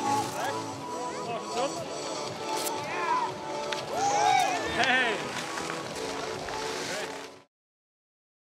Ed.